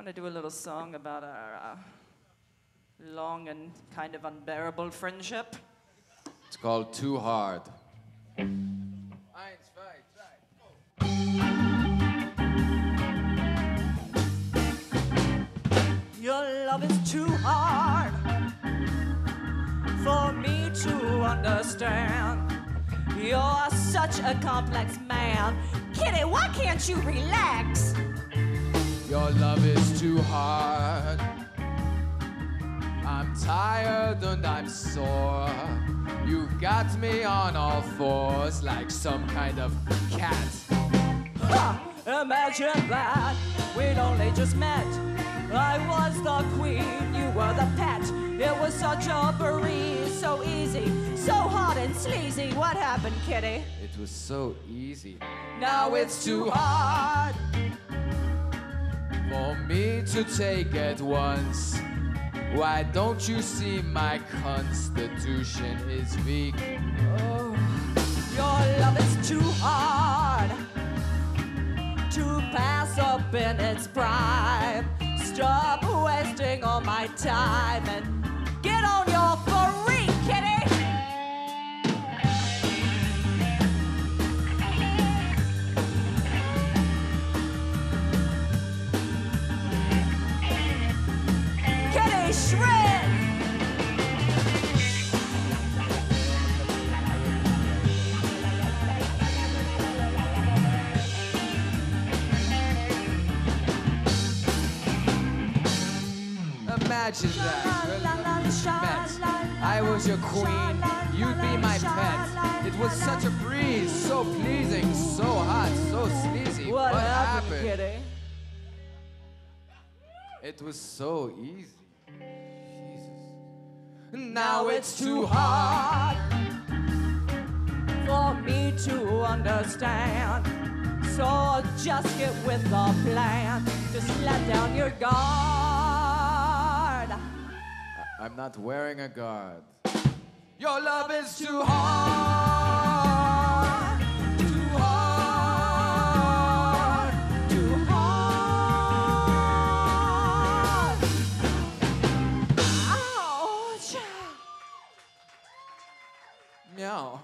want to do a little song about our uh, long and kind of unbearable friendship. It's called Too Hard. Your love is too hard for me to understand. You're such a complex man. Kitty, why can't you relax? Your love is too hard. I'm tired and I'm sore. You've got me on all fours like some kind of cat. Ha! Imagine that we'd only just met. I was the queen, you were the pet. It was such a breeze, so easy, so hot and sleazy. What happened, kitty? It was so easy Now it's too hard. For me to take at once. Why don't you see my constitution is weak? Oh, your love is too hard to pass up in its prime. Stop wasting all my time and Shred! Imagine that. I was your queen. You'd be my pet. It was such a breeze, so pleasing, so hot, so sleazy. What, happened, happened? kitty? It was so easy. Now it's too hard for me to understand. So just get with the plan. Just let down your guard. I'm not wearing a guard. Your love is too hard. meow.